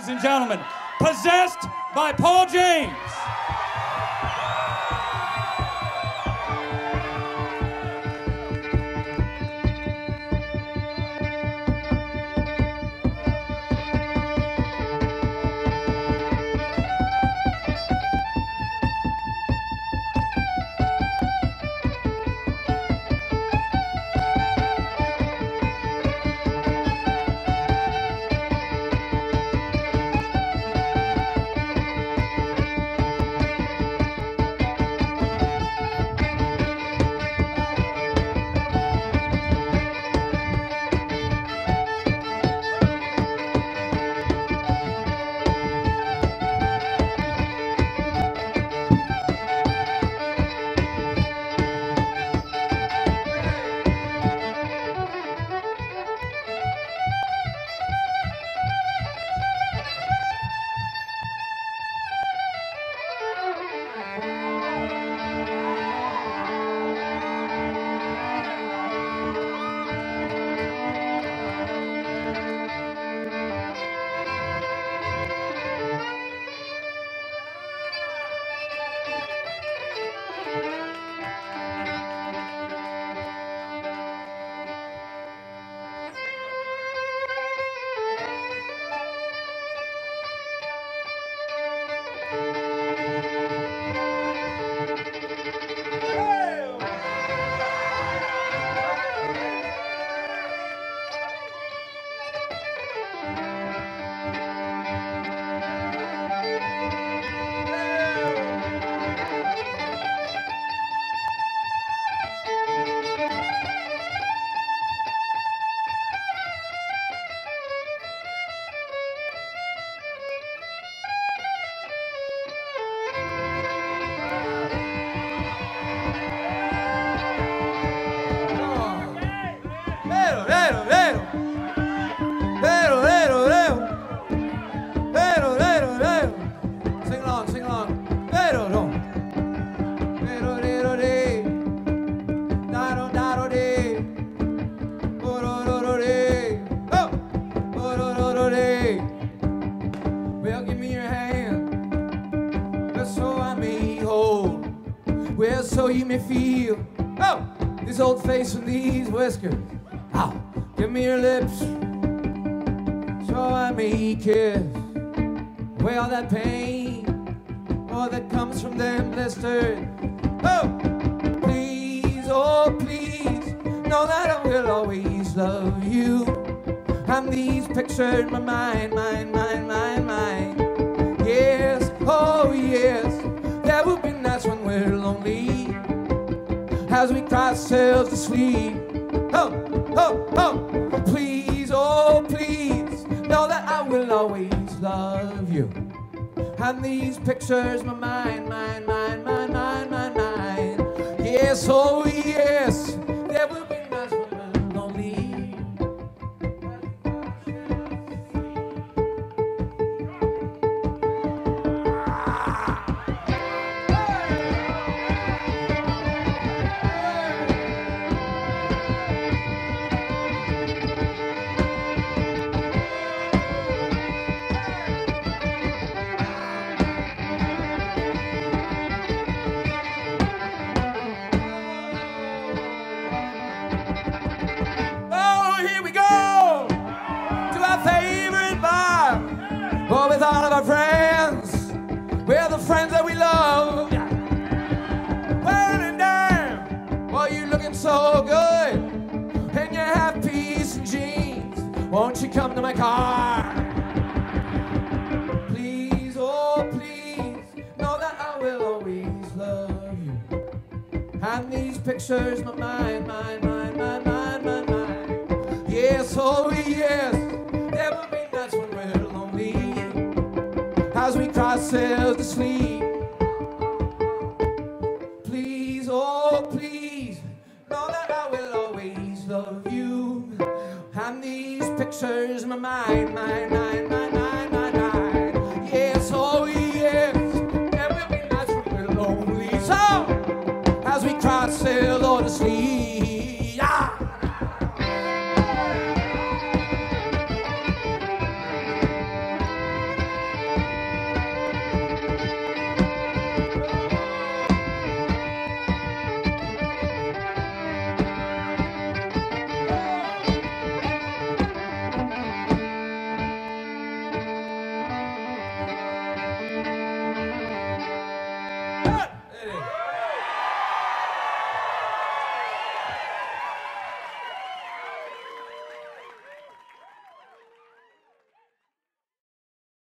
ladies and gentlemen, Possessed by Paul James. Well, so you may feel. Oh! This old face and these whiskers. Ow! Give me your lips. So I may kiss. All that pain. Oh, that comes from them blisters. Oh! Please, oh, please. Know that I will always love you. And these pictures in my mind, mind, mind, mind, mind. As we cry ourselves to sleep. Oh, oh, oh, please, oh, please, know that I will always love you. And these pictures, my mind, mind, mind, mind, mind, mind, mind. Yes, oh, friends that we love. Burning down. Oh, you looking so good. And you have peace and jeans. Won't you come to my car? Please, oh, please. Know that I will always love you. And these pictures, my mind, mind, mind, mind, mind, mind, mind. Yes, oh yes, ourselves to sleep. Please, oh please, know that I will always love you. And these pictures, in my mind, mind, mind, mind,